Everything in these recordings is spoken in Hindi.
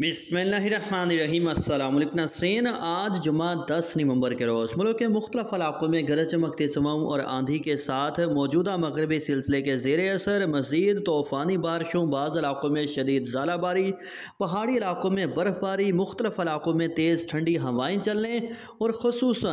बिसमीम नासरीन। आज जुमा दस नवंबर के रोज़ मुल्क के मुख्तफ इलाकों में गरज चमक तेसमाम और आंधी के साथ मौजूदा मगरबी सिलसिले के जेर असर, मजीद तूफ़ानी बारिशों, बाज़ इलाकों में शदीद ज़ालाबारी पहाड़ी इलाकों में बर्फ़बारी, मुख्तलिफ़ इलाकों में तेज़ ठंडी हवाएँ चलने और खसूस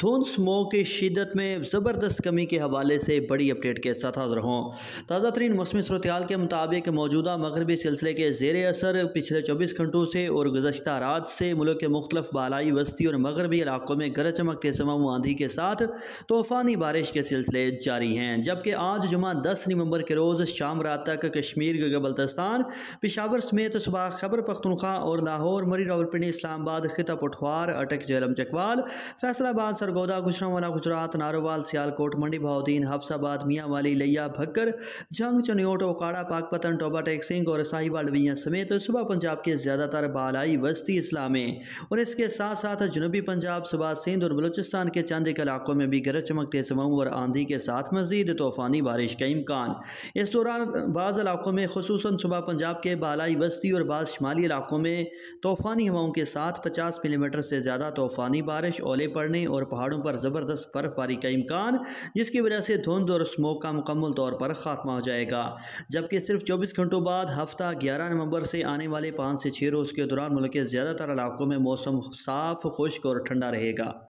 धुंध, स्मोक की शिदत में ज़बरदस्त कमी के हवाले से बड़ी अपडेट के साथ हाजिर हों। ताज़ा तरीन मौसमी सूरत के मुताबिक मौजूदा मगरबी सिलसिले के जेर असर पिछले चौबीस घंटों से और गुजशत रात से मुल्क के मुख्तफ बालाई वस्ती और मगरबी इलाकों में गरज चमक के समाम आंधी के साथ तूफ़ानी बारिश के सिलसिले जारी हैं, जबकि आज जुमा दस नवंबर के रोज़ शाम रात तक कश्मीर गबलतस्तान पिशावर समेत सुबह खबर पख्तनख्वा और लाहौर, मरी रावलपिंडी, इस्लामाबाद खिता पठवार अटक जहलम चकवाल फैसलाबाद सरगोदा गुजरावाला गुजरात, नारोवाल, सियालकोट, मंडी भाउद्दीन हफ्साबाद मियाँ वाली लिया, भक्कर जंग चनियोट, ओकाड़ा, पाकपतन टोबा टेक सिंह और साहिवाल समेत सुबह पंजाब के ज़्यादातर बालाई वस्ती इस्लामी और इसके साथ साथ जनूबी पंजाब सुबह सिंध और बलूचिस्तान के चंद एक इलाकों में भी गरज चमक तेज और आंधी के साथ मजीद तूफ़ानी बारिश का इम्कान। इस दौरान बाज़ इलाकों में खसूस सुबह पंजाब के बालाई वस्ती और बाज़ शुमाली इलाकों में तूफ़ानी हवाओं के साथ पचास मिलीमीटर से ज़्यादा तूफ़ानी बारिश, ओले पड़ने और पहाड़ों पर ज़बरदस्त बर्फबारी का इम्कान, जिसकी वजह से धुंध और स्मोक का मुकम्मल तौर पर खात्मा हो जाएगा। जबकि सिर्फ़ चौबीस घंटों बाद हफ़्ता ग्यारह नवंबर से आने वाले पाँच से छः रोज़ के दौरान मुल्क के ज़्यादातर इलाकों में मौसम साफ़, खुश्क और ठंडा रहेगा।